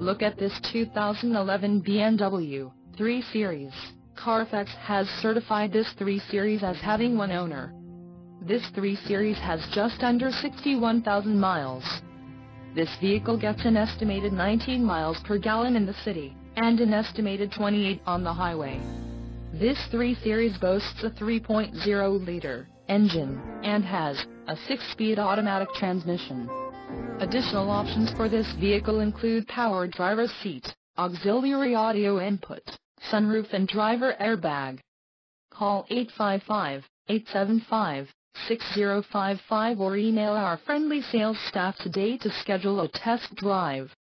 Look at this 2011 BMW 3 Series. Carfax has certified this 3 Series as having one owner. This 3 Series has just under 61,000 miles. This vehicle gets an estimated 19 miles per gallon in the city, and an estimated 28 on the highway. This 3 Series boasts a 3.0-liter engine, and has a 6-speed automatic transmission. Additional options for this vehicle include power driver's seat, auxiliary audio input, sunroof and driver airbag. Call 855-875-6055 or email our friendly sales staff today to schedule a test drive.